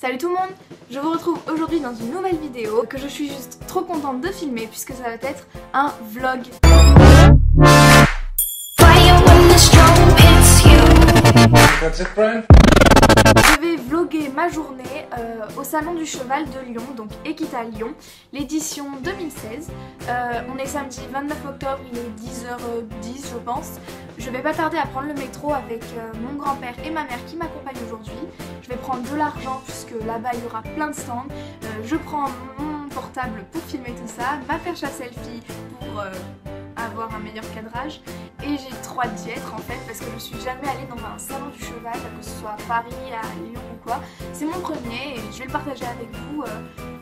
Salut tout le monde Je vous retrouve aujourd'hui dans une nouvelle vidéo que je suis juste trop contente de filmer puisque ça va être un vlog. Je vais vlogger ma journée euh, au salon du cheval de Lyon, donc Equita Lyon, l'édition 2016. Euh, on est samedi 29 octobre, il est 10h10 je pense. Je vais pas tarder à prendre le métro avec euh, mon grand-père et ma mère qui m'accompagnent aujourd'hui. Je vais prendre de l'argent puisque là-bas il y aura plein de stands. je prends mon portable pour filmer tout ça, ma perche à selfie pour un meilleur cadrage. Et j'ai trop hâte d'y être en fait parce que je suis jamais allée dans un salon du cheval que ce soit à Paris, à Lyon ou quoi. C'est mon premier et je vais le partager avec vous euh.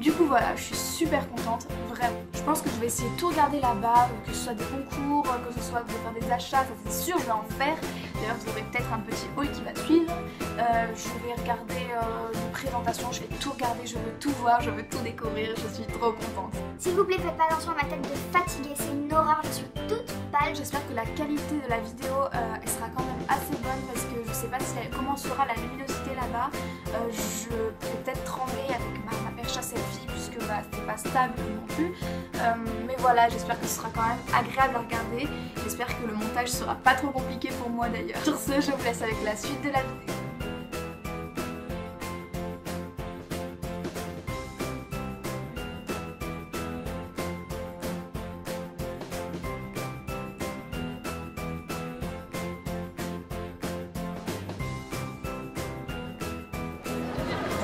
du coup voilà je suis super contente vraiment pense que je vais essayer de tout regarder là-bas que ce soit des concours, que ce soit de faire des achats ça c'est sûr je vais en faire d'ailleurs vous aurez peut-être un petit haul qui va suivre euh, je vais regarder euh, les présentations je vais tout regarder, je veux tout voir, je veux tout découvrir je suis trop contente s'il vous plaît faites pas attention à ma tête de fatiguée c'est une horreur je suis toute pâle. J'espère que la qualité de la vidéo euh, elle sera quand même assez bonne parce que je sais pas si comment sera la luminosité là-bas. Je peux peut-être trembler pas stable non plus. Euh, mais voilà, j'espère que ce sera quand même agréable à regarder. J'espère que le montage sera pas trop compliqué pour moi d'ailleurs. Sur ce, je vous laisse avec la suite de la vidéo.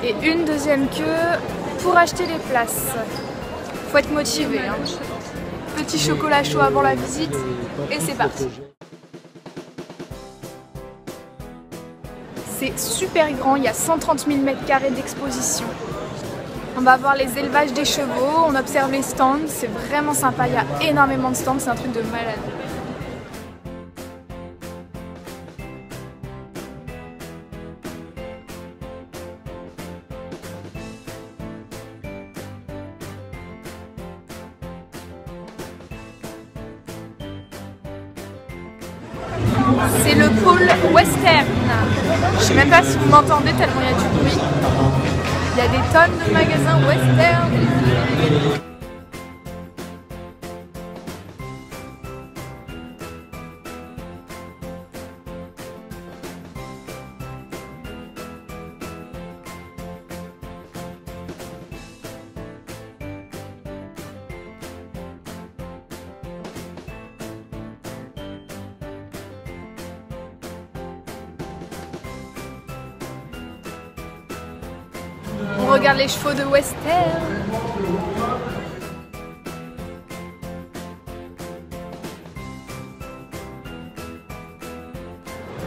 et une deuxième queue pour acheter les places. Faut être motivé. Hein. Petit chocolat chaud avant la visite et c'est parti. C'est super grand, il y a 130 000 m2 d'exposition. On va voir les élevages des chevaux, on observe les stands, c'est vraiment sympa, il y a énormément de stands, c'est un truc de malade. C'est le pôle western. Je sais même pas si vous m'entendez tellement il y a du bruit. Il y a des tonnes de magasins western. On regarde les chevaux de western.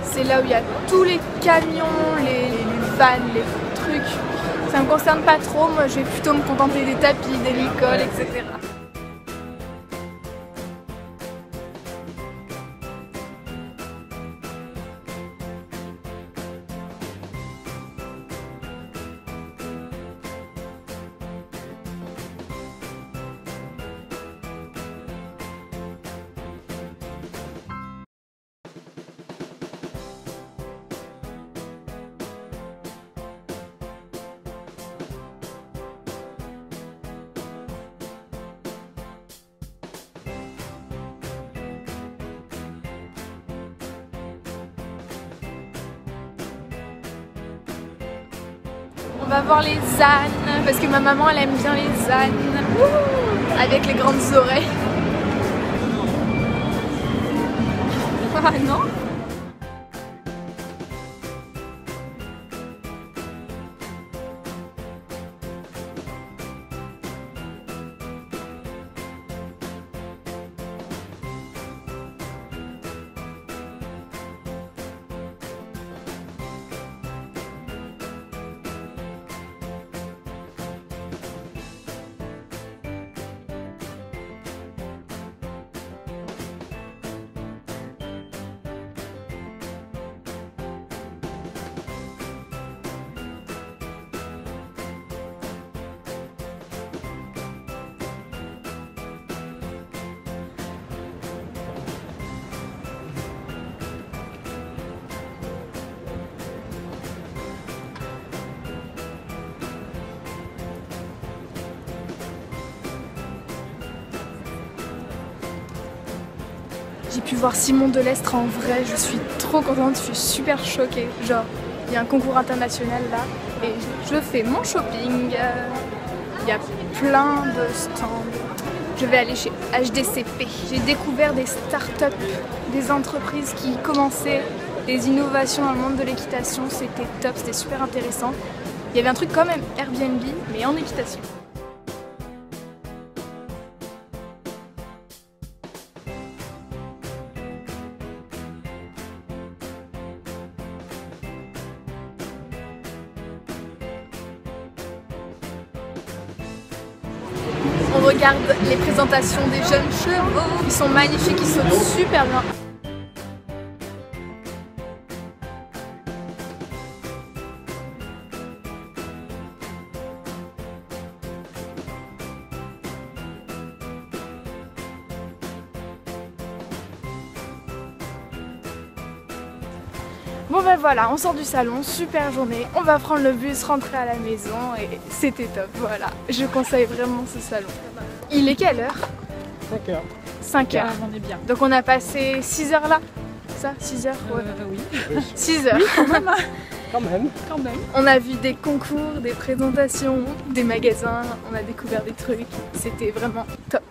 C'est là où il y a tous les camions, les, vannes, les trucs. Ça me concerne pas trop, moi je vais plutôt me contenter des tapis, des licoles, etc. On va voir les ânes, parce que ma maman elle aime bien les ânes. avec les grandes oreilles. Ah non? J'ai pu voir Simon Delestre en vrai, je suis trop contente, je suis super choquée. Genre, il y a un concours international là et je fais mon shopping. Euh, il y a plein de stands. Je vais aller chez HDCP. J'ai découvert des startups, des entreprises qui commençaient, des innovations dans le monde de l'équitation. C'était top, c'était super intéressant. Il y avait un truc comme Airbnb, mais en équitation. Les présentations des jeunes chevaux. Ils sont magnifiques, ils sautent super bien. Bon ben voilà, on sort du salon, super journée, on va prendre le bus, rentrer à la maison et c'était top, voilà. Je conseille vraiment ce salon. Il est quelle heure 5 heures. 5 heures. on est bien. Donc on a passé 6 heures là Ça 6 heures Ouais. Euh, oui, 6 heures. Quand même. quand même. On a vu des concours, des présentations, des magasins, on a découvert des trucs. C'était vraiment top.